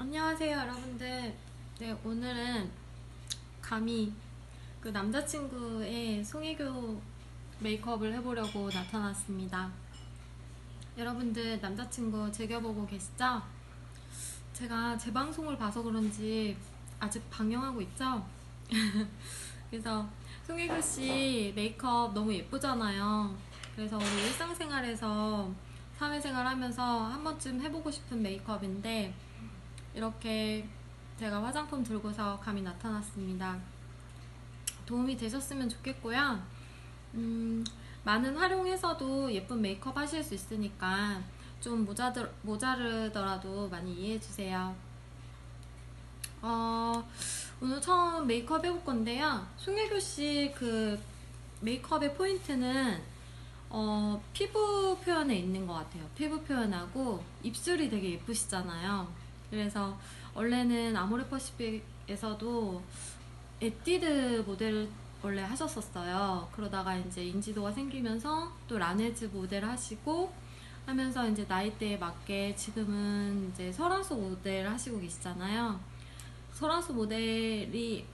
안녕하세요 여러분들 네 오늘은 감히 그 남자친구의 송혜교 메이크업을 해보려고 나타났습니다 여러분들 남자친구 즐겨보고 계시죠? 제가 제 방송을 봐서 그런지 아직 방영하고 있죠? 그래서 송혜교 씨 메이크업 너무 예쁘잖아요 그래서 우리 일상생활에서 사회생활 하면서 한 번쯤 해보고 싶은 메이크업인데 이렇게 제가 화장품 들고서 감이 나타났습니다. 도움이 되셨으면 좋겠고요. 음, 많은 활용해서도 예쁜 메이크업 하실 수 있으니까 좀 모자들, 모자르더라도 많이 이해해주세요. 어, 오늘 처음 메이크업 해볼 건데요. 송혜교 씨 그 메이크업의 포인트는 어, 피부 표현에 있는 것 같아요. 피부 표현하고 입술이 되게 예쁘시잖아요. 그래서 원래는 아모레퍼시픽에서도 에뛰드 모델을 원래 하셨었어요. 그러다가 이제 인지도가 생기면서 또 라네즈 모델 하시고 하면서 이제 나이대에 맞게 지금은 이제 설화수 모델 하시고 계시잖아요. 설화수 모델이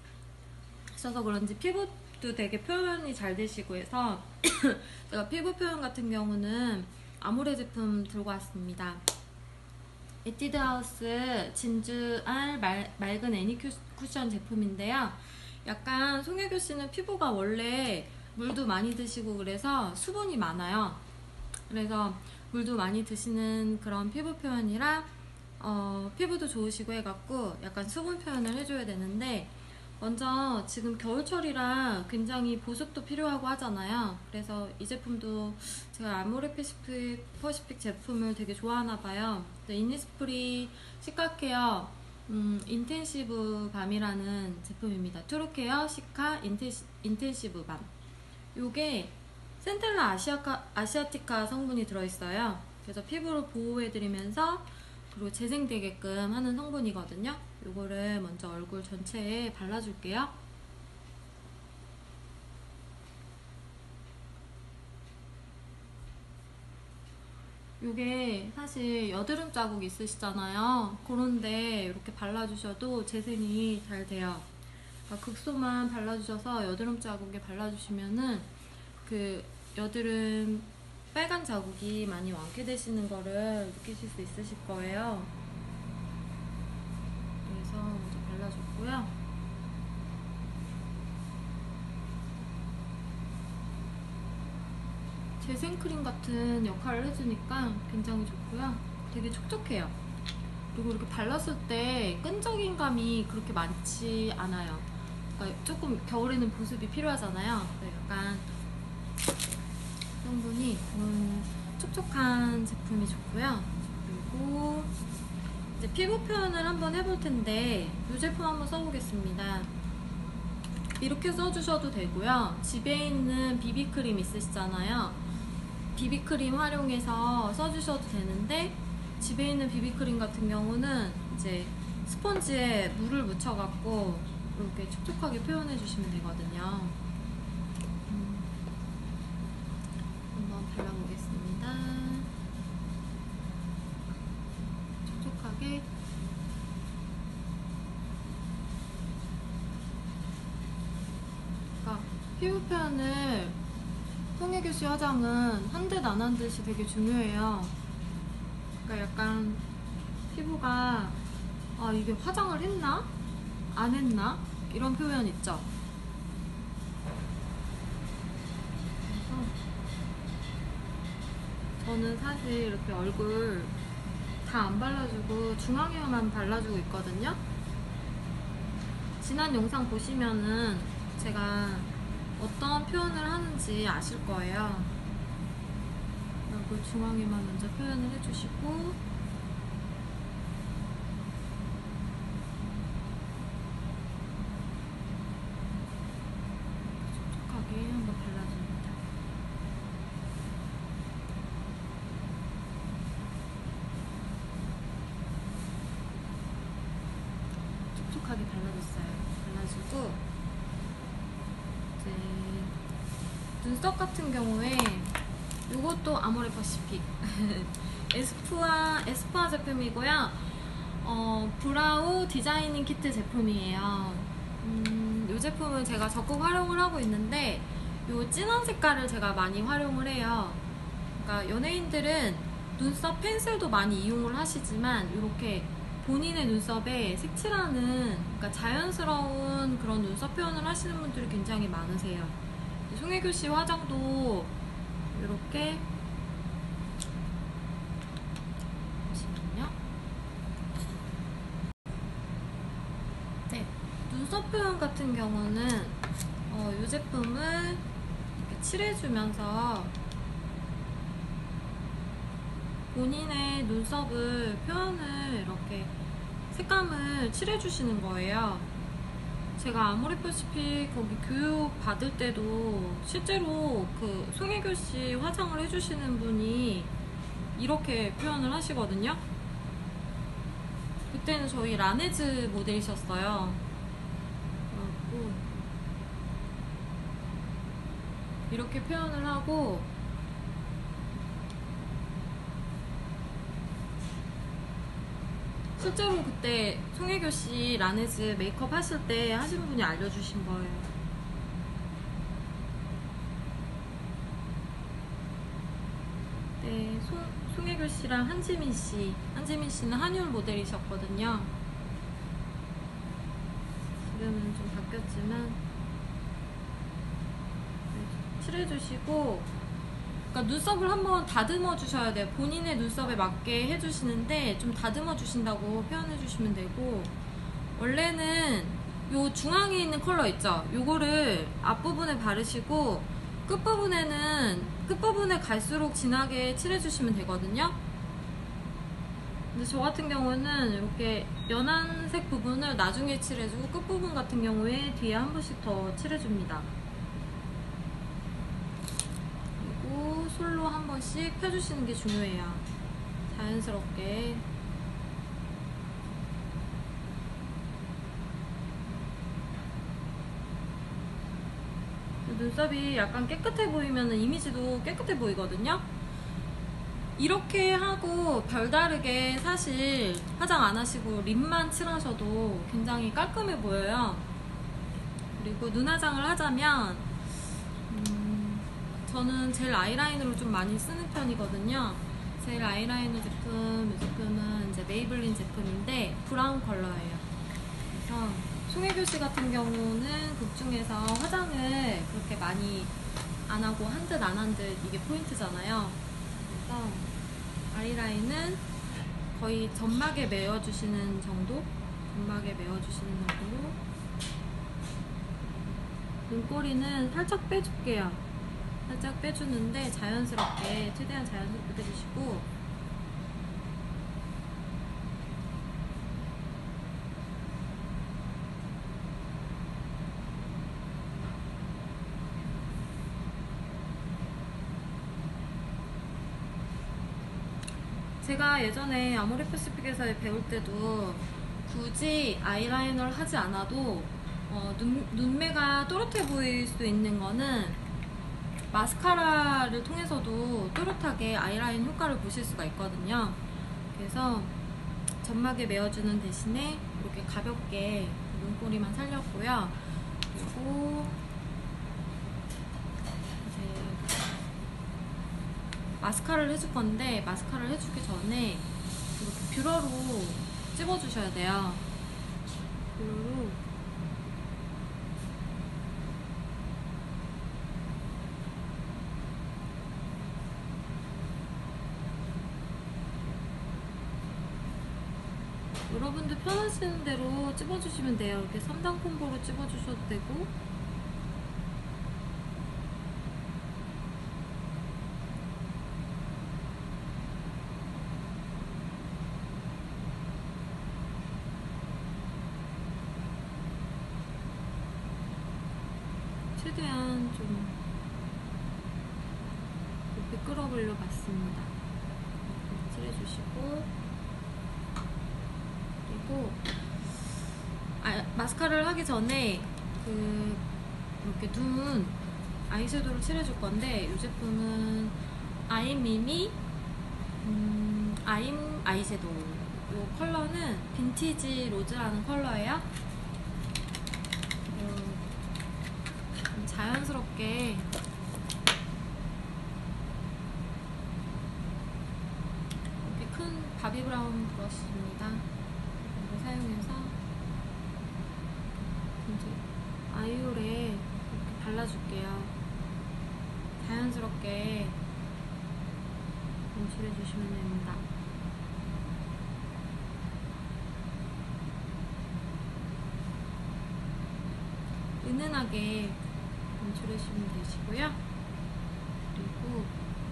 하셔서 그런지 피부도 되게 표현이 잘 되시고 해서 제가 피부 표현 같은 경우는 아모레 제품 들고 왔습니다. 에뛰드 하우스 진주 알 말, 맑은 애니 쿠션 제품인데요. 약간 송혜교 씨는 피부가 원래 물도 많이 드시고 그래서 수분이 많아요. 그래서 물도 많이 드시는 그런 피부 표현이라 어, 피부도 좋으시고 해갖고 약간 수분 표현을 해줘야 되는데 먼저 지금 겨울철이라 굉장히 보습도 필요하고 하잖아요. 그래서 이 제품도 제가 아모레 퍼시픽, 퍼시픽 제품을 되게 좋아하나 봐요. 이니스프리 cica care 음, intensive balm이라는 제품입니다. true care cica 인텐시, intensive balm. 요게 centella 아시아카, asiatica 성분이 들어있어요. 그래서 피부를 보호해드리면서 그리고 재생되게끔 하는 성분이거든요. 이거를 먼저 얼굴 전체에 발라줄게요. 이게 사실 여드름 자국 있으시잖아요. 그런데 이렇게 발라주셔도 재생이 잘 돼요. 그러니까 극소만 발라주셔서 여드름 자국에 발라주시면은 그 여드름 빨간 자국이 많이 완쾌되시는 거를 느끼실 수 있으실 거예요. 그래서 먼저 발라줬고요. 재생크림 같은 역할을 해주니까 굉장히 좋고요. 되게 촉촉해요. 그리고 이렇게 발랐을 때 끈적인 감이 그렇게 많지 않아요. 그러니까 조금 겨울에는 보습이 필요하잖아요. 약간 성분이 음, 촉촉한 제품이 좋고요. 그리고 이제 피부 표현을 한번 해볼 텐데 이 제품 한번 써보겠습니다. 이렇게 써주셔도 되고요. 집에 있는 비비크림 있으시잖아요. 비비크림 활용해서 써주셔도 되는데 집에 있는 비비크림 같은 경우는 이제 스펀지에 물을 묻혀갖고 이렇게 촉촉하게 표현해 주시면 되거든요. 발라보겠습니다. 촉촉하게 그러니까 피부 표현을 씨 화장은 한 듯 안 한 듯이 되게 중요해요. 그러니까 약간 피부가 아 이게 화장을 했나? 안 했나? 이런 표현 있죠? 저는 사실 이렇게 얼굴 다 안 발라주고 중앙에만 발라주고 있거든요. 지난 영상 보시면은 제가 어떤 표현을 하는지 아실 거예요. 얼굴 중앙에만 먼저 표현을 해주시고 촉촉하게 한번 발라줍니다. 촉촉하게 발라줬어요. 발라주고 이제 눈썹 같은 경우에 이것도 아모레 퍼시픽 에스쁘아 에스쁘아 제품이고요. 어, brow designing kit 제품이에요. 음, 이 제품은 제가 적극 활용을 하고 있는데 이 진한 색깔을 제가 많이 활용을 해요. 그러니까 연예인들은 눈썹 펜슬도 많이 이용을 하시지만 이렇게 본인의 눈썹에 색칠하는 그러니까 자연스러운 그런 눈썹 표현을 하시는 분들이 굉장히 많으세요. 송혜교 씨 화장도 이렇게 잠시만요. 네, 눈썹 표현 같은 경우는 어, 이 제품을 이렇게 칠해주면서 본인의 눈썹을 표현을 이렇게 색감을 칠해주시는 거예요. 제가 아모레퍼시픽 거기 교육 받을 때도 실제로 그 송혜교 씨 화장을 해주시는 분이 이렇게 표현을 하시거든요. 그때는 저희 라네즈 모델이셨어요. 이렇게 표현을 하고 실제로 그때 송혜교 씨 라네즈 메이크업 하실 때 하신 분이 알려주신 거예요. 네, 송, 송혜교 씨랑 한지민 씨. 한지민 씨는 한율 모델이셨거든요. 지금은 좀 바뀌었지만. 네, 칠해주시고, 그러니까 눈썹을 한번 다듬어 주셔야 돼요. 본인의 눈썹에 맞게 해주시는데 좀 다듬어 주신다고 표현해 주시면 되고 원래는 요 중앙에 있는 컬러 있죠? 요거를 앞부분에 바르시고 끝부분에는 끝부분에 갈수록 진하게 칠해주시면 되거든요. 근데 저 같은 경우는 이렇게 연한 색 부분을 나중에 칠해주고 끝부분 같은 경우에 뒤에 한 번씩 더 칠해줍니다. 그리고 솔로 한 번씩 펴주시는 게 중요해요. 자연스럽게. 눈썹이 약간 깨끗해 보이면 이미지도 깨끗해 보이거든요. 이렇게 하고 별다르게 사실 화장 안 하시고 립만 칠하셔도 굉장히 깔끔해 보여요. 그리고 눈 화장을 하자면 음, 저는 젤 아이라이너를 좀 많이 쓰는 편이거든요. 젤 아이라이너 제품, 이 제품은 이제 메이블린 제품인데 브라운 컬러예요. 그래서 송혜교 씨 같은 경우는 극 중에서 화장을 그렇게 많이 안 하고 한 듯 안 한 듯 이게 포인트잖아요. 그래서 아이라인은 거의 점막에 메워주시는 정도? 점막에 메워주시는 정도로 눈꼬리는 살짝 빼줄게요. 살짝 빼주는데 자연스럽게 최대한 자연스럽게 빼주시고. 제가 예전에 아모레퍼시픽에서 배울 때도 굳이 아이라이너를 하지 않아도 어, 눈, 눈매가 또렷해 보일 수 있는 거는 마스카라를 통해서도 또렷하게 아이라인 효과를 보실 수가 있거든요. 그래서 점막에 메어주는 대신에 이렇게 가볍게 눈꼬리만 살렸고요. 그리고 이제 마스카라를 해줄 건데 마스카라를 해주기 전에 이렇게 뷰러로 찝어주셔야 돼요. 뷰러로 편하시는 대로 찝어주시면 돼요. 이렇게 3단 콤보로 찝어주셔도 되고 최대한 좀 높이 끌어올려 봤습니다. 칠해주시고 그리고 아, 마스카라를 하기 전에 그 이렇게 눈 아이섀도우를 칠해줄 건데 이 제품은 아임미미 음, 아임 아이섀도우 이 컬러는 빈티지 로즈라는 컬러예요. 음, 좀 자연스럽게 이렇게 큰 바비 브라운 브러쉬입니다. 사용해서 이제 아이올에 이렇게 발라줄게요. 자연스럽게 연출해 주시면 됩니다. 은은하게 연출해 주시면 되시고요. 그리고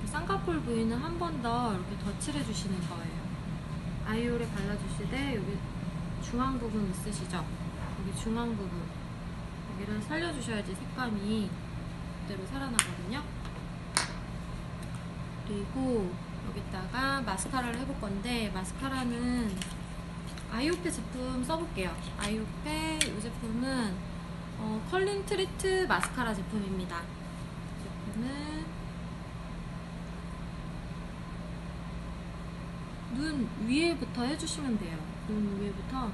이 쌍꺼풀 부위는 한 번 더 이렇게 덧칠해 주시는 거예요. 아이올에 발라주시되 여기 중앙 부분 있으시죠? 여기 중앙 부분 여기를 살려주셔야지 색감이 그대로 살아나거든요. 그리고 여기다가 마스카라를 해볼 건데 마스카라는 아이오페 제품 써볼게요. 아이오페 이 제품은 어, curling treat 마스카라 제품입니다. 이 제품은 눈 위에부터 해주시면 돼요. 눈 위에부터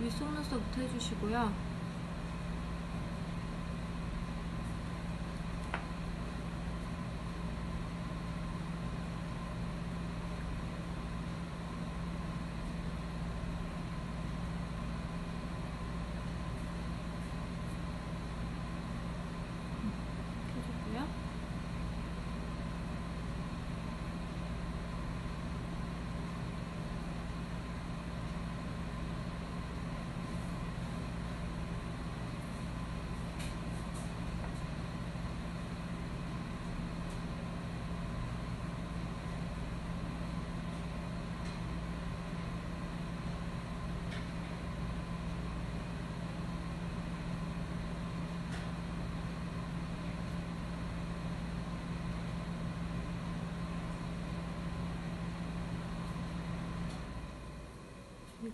윗속눈썹부터 해주시고요.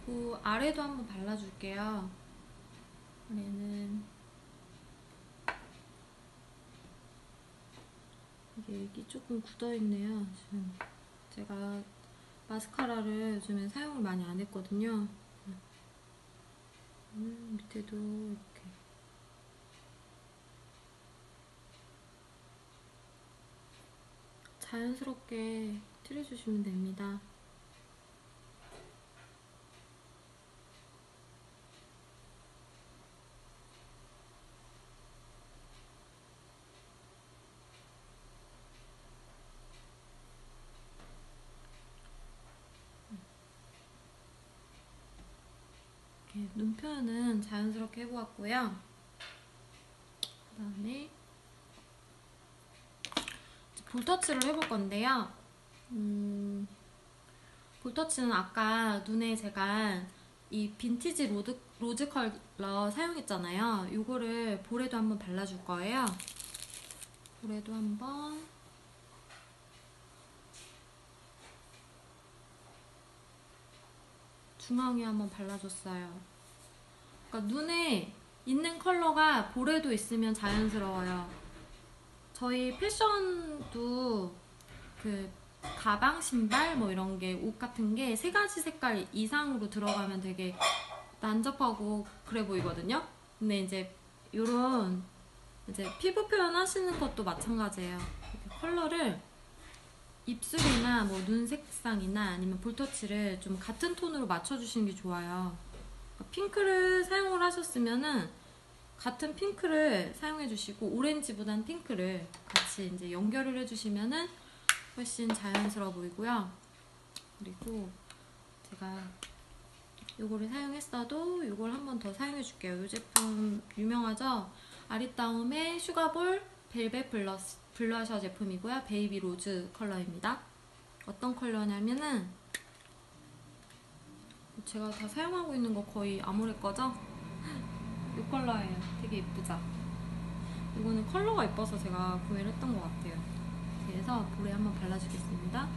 그리고 아래도 한번 발라줄게요. 아래는 이게 여기 조금 굳어있네요. 지금 제가 마스카라를 요즘에 사용을 많이 안 했거든요. 음, 밑에도 이렇게 자연스럽게 칠해주시면 됩니다. 이렇게 눈 표현은 자연스럽게 해보았고요. 그 다음에 볼터치를 해볼 건데요. 음, 볼터치는 아까 눈에 제가 이 빈티지 로드, rose 컬러 사용했잖아요. 이거를 볼에도 한번 발라줄 거예요. 볼에도 한번 중앙에 한번 발라줬어요. 그러니까 눈에 있는 컬러가 볼에도 있으면 자연스러워요. 저희 패션도 그 가방, 신발 뭐 이런 게 옷 같은 게 세 가지 색깔 이상으로 들어가면 되게 난잡하고 그래 보이거든요. 근데 이제 요런 이제 피부 표현 하시는 것도 마찬가지예요. 컬러를 입술이나 뭐 눈 색상이나 아니면 볼터치를 좀 같은 톤으로 맞춰주시는 게 좋아요. 핑크를 사용을 하셨으면은 같은 핑크를 사용해 주시고 오렌지보단 핑크를 같이 이제 연결을 해 주시면은 훨씬 자연스러워 보이고요. 그리고 제가 이거를 사용했어도 이걸 한 번 더 사용해 줄게요. 이 제품 유명하죠? 아리따움의 슈가볼 벨벳 블러셔 제품이고요. baby rose 컬러입니다. 어떤 컬러냐면은 제가 다 사용하고 있는 거 거의 아모레 거죠? 이 컬러예요. 되게 예쁘죠? 이거는 컬러가 예뻐서 제가 구매를 했던 것 같아요. 그래서 볼에 한번 발라주겠습니다.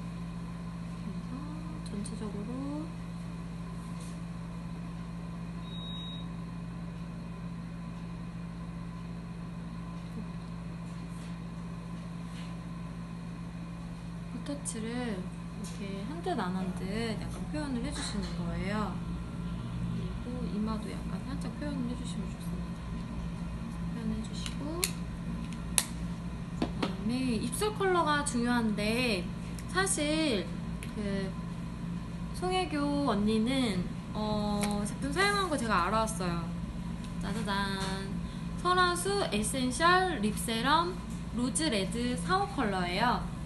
그래서 전체적으로 스트레치를 이렇게 한 듯 안 한 듯 약간 표현을 해주시는 거예요. 그리고 이마도 약간 살짝 표현을 해주시면 좋습니다. 표현해주시고 그다음에 입술 컬러가 중요한데 사실 그 송혜교 언니는 어, 제품 사용한 거 제가 알아왔어요. 짜자잔. 설화수 essential lip serum rose red 4호 컬러예요.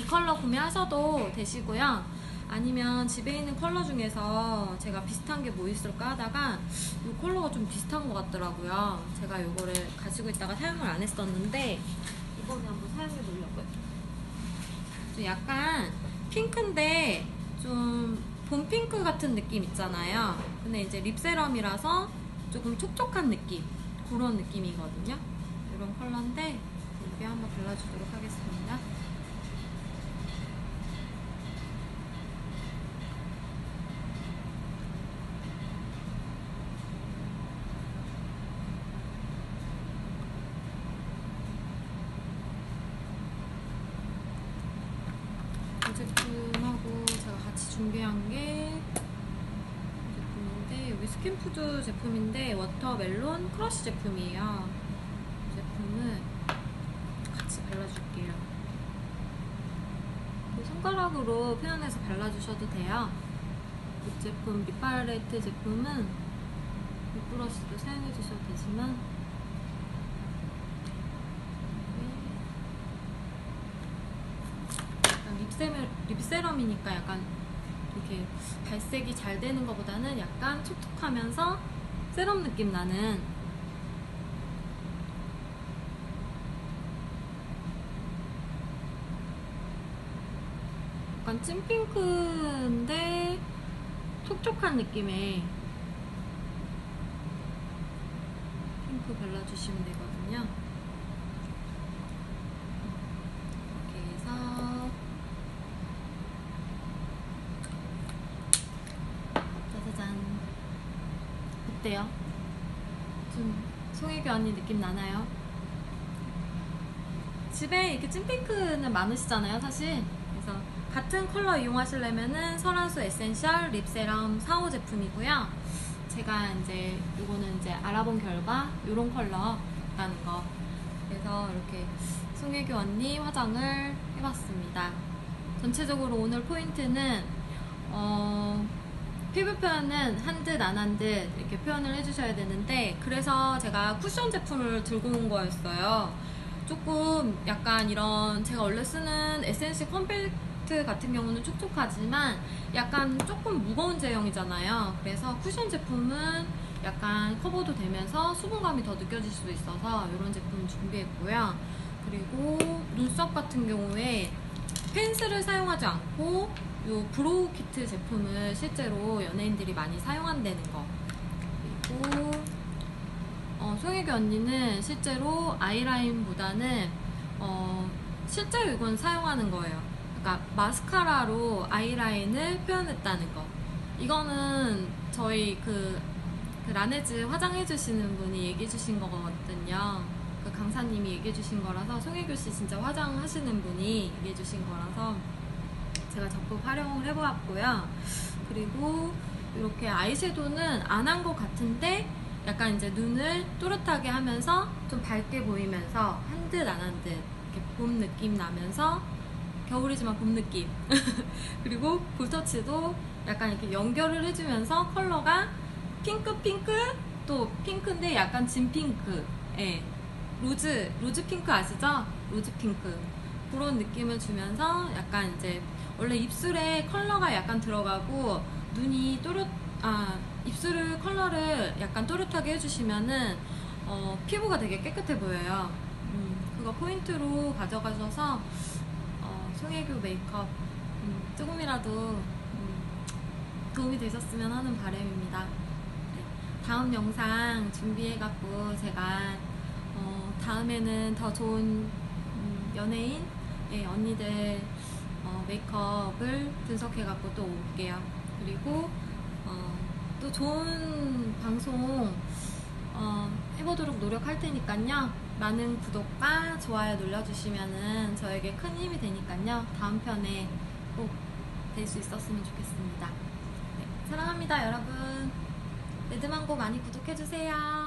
이 컬러 구매하셔도 되시고요. 아니면 집에 있는 컬러 중에서 제가 비슷한 게 뭐 있을까 하다가 이 컬러가 좀 비슷한 것 같더라고요. 제가 이거를 가지고 있다가 사용을 안 했었는데 이번에 한번 사용해 보려고요. 좀 약간 핑크인데 좀 봄핑크 같은 느낌 있잖아요. 근데 이제 lip serum이라서 조금 촉촉한 느낌 그런 느낌이거든요. 이런 컬러인데 여기 한번 발라주도록 하겠습니다. 이 제품하고 제가 같이 준비한 게 이 제품인데 여기 스킨푸드 제품인데 watermelon crush 제품이에요. 이 제품을 같이 발라줄게요. 그 손가락으로 표현해서 발라주셔도 돼요. 이 제품 립팔레트 제품은 립브러쉬도 사용해주셔도 되지만 립세럼, 립세럼이니까 약간 이렇게 발색이 잘 되는 것보다는 약간 촉촉하면서 세럼 느낌 나는 약간 찐핑크인데 촉촉한 느낌의 핑크 발라주시면 되거든요. 이렇게 해서 짜자잔 어때요? 좀 송혜교 언니 느낌 나나요? 집에 이렇게 찐핑크는 많으시잖아요 사실. 그래서 같은 컬러 이용하시려면은 설화수 essential lip serum 4호 제품이고요. 제가 이제 이거는 이제 알아본 결과 이런 컬러라는 거. 그래서 이렇게 송혜교 언니 화장을 해봤습니다. 전체적으로 오늘 포인트는 어, 피부 표현은 한 듯 안 한 듯 이렇게 표현을 해주셔야 되는데 그래서 제가 쿠션 제품을 들고 온 거였어요. 조금 약간 이런 제가 원래 쓰는 에센스 콤팩트 같은 경우는 촉촉하지만 약간 조금 무거운 제형이잖아요. 그래서 쿠션 제품은 약간 커버도 되면서 수분감이 더 느껴질 수도 있어서 이런 제품 준비했고요. 그리고 눈썹 같은 경우에 펜슬을 사용하지 않고 요 brow 키트 제품을 실제로 연예인들이 많이 사용한다는 거. 그리고 어, 송혜교 언니는 실제로 아이라인보다는 어, 실제로 이건 사용하는 거예요. 그러니까 마스카라로 아이라인을 표현했다는 거. 이거는 저희 그, 그 라네즈 화장해주시는 분이 얘기해주신 거거든요. 그 강사님이 얘기해주신 거라서 송혜교 씨 진짜 화장하시는 분이 얘기해주신 거라서 제가 적극 활용을 해보았고요. 그리고 이렇게 아이섀도는 안 한 것 같은데 약간 이제 눈을 또렷하게 하면서 좀 밝게 보이면서 한 듯 안 한 듯 이렇게 봄 느낌 나면서 겨울이지만 봄 느낌 그리고 볼터치도 약간 이렇게 연결을 해주면서 컬러가 핑크 핑크 또 핑크인데 약간 진 핑크 예 rose rose 핑크 아시죠? rose 핑크 그런 느낌을 주면서 약간 이제 원래 입술에 컬러가 약간 들어가고 눈이 또렷 아 입술을 컬러를 약간 또렷하게 해주시면은 어, 피부가 되게 깨끗해 보여요. 음, 그거 포인트로 가져가셔서 어, 송혜교 메이크업 음, 조금이라도 음, 도움이 되셨으면 하는 바람입니다. 네, 다음 영상 준비해갖고 제가 어, 다음에는 더 좋은 음, 연예인 예, 언니들 어, 메이크업을 분석해갖고 또 올게요. 그리고 어, 또 좋은 방송 어, 해보도록 노력할 테니까요. 많은 구독과 좋아요 눌러주시면은 저에게 큰 힘이 되니까요. 다음 편에 꼭 될 수 있었으면 좋겠습니다. 네, 사랑합니다, 여러분. 레드망고 많이 구독해주세요.